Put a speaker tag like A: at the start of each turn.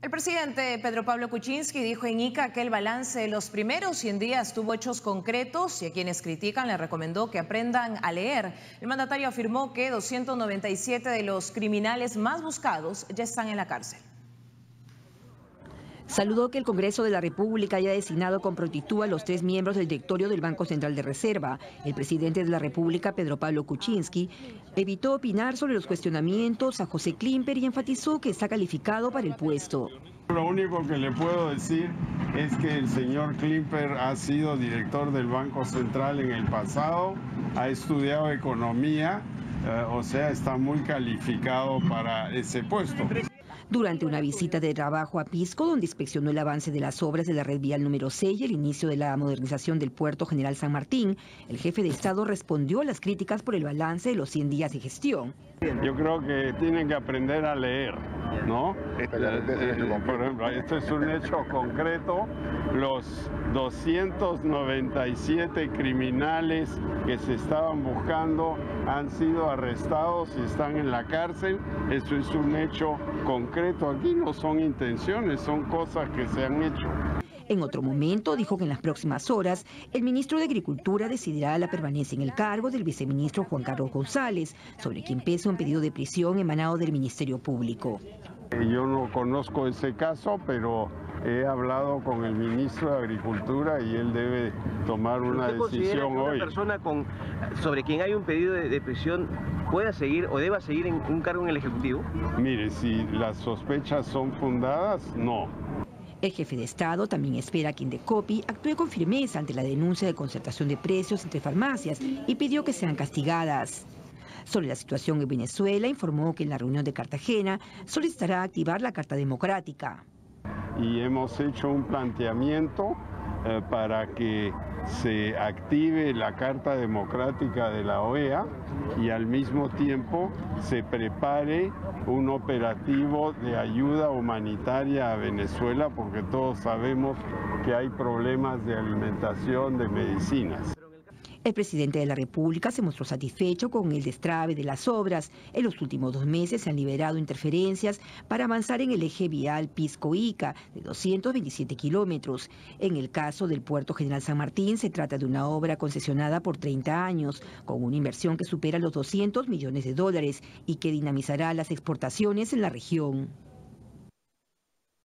A: El presidente Pedro Pablo Kuczynski dijo en ICA que el balance de los primeros 100 días tuvo hechos concretos y a quienes critican le recomendó que aprendan a leer. El mandatario afirmó que 297 de los criminales más buscados ya están en la cárcel.
B: Saludó que el Congreso de la República haya designado con prontitud a los tres miembros del directorio del Banco Central de Reserva. El presidente de la República, Pedro Pablo Kuczynski, evitó opinar sobre los cuestionamientos a José Klimper y enfatizó que está calificado para el puesto.
C: Lo único que le puedo decir es que el señor Klimper ha sido director del Banco Central en el pasado, ha estudiado economía, eh, o sea, está muy calificado para ese puesto
B: durante una visita de trabajo a Pisco, donde inspeccionó el avance de las obras de la red vial número 6 y el inicio de la modernización del puerto General San Martín, el jefe de Estado respondió a las críticas por el balance de los 100 días de gestión.
C: Yo creo que tienen que aprender a leer, ¿no? Eh, eh, por ejemplo, esto es un hecho concreto. Los 297 criminales que se estaban buscando han sido arrestados y están en la cárcel. Eso es un hecho concreto. Aquí no son intenciones, son cosas que se han hecho.
B: En otro momento dijo que en las próximas horas el ministro de Agricultura decidirá la permanencia en el cargo del viceministro Juan Carlos González, sobre quien pesa un pedido de prisión emanado del Ministerio Público.
C: Yo no conozco ese caso, pero he hablado con el ministro de Agricultura y él debe tomar una decisión
D: que
C: hoy.
D: Una persona con, sobre quien hay un pedido de, de, prisión pueda seguir o deba seguir en un cargo en el Ejecutivo?
C: Mire, si las sospechas son fundadas, no.
B: El jefe de Estado también espera que Indecopi actúe con firmeza ante la denuncia de concertación de precios entre farmacias y pidió que sean castigadas. Sobre la situación en Venezuela, informó que en la reunión de Cartagena solicitará activar la Carta Democrática.
C: Y hemos hecho un planteamiento eh, para que se active la Carta Democrática de la OEA y al mismo tiempo se prepare un operativo de ayuda humanitaria a Venezuela porque todos sabemos que hay problemas de alimentación, de medicinas.
B: El presidente de la República se mostró satisfecho con el destrave de las obras. En los últimos dos meses se han liberado interferencias para avanzar en el eje vial Pisco-Ica de 227 kilómetros. En el caso del puerto General San Martín se trata de una obra concesionada por 30 años, con una inversión que supera los 200 millones de dólares y que dinamizará las exportaciones en la región.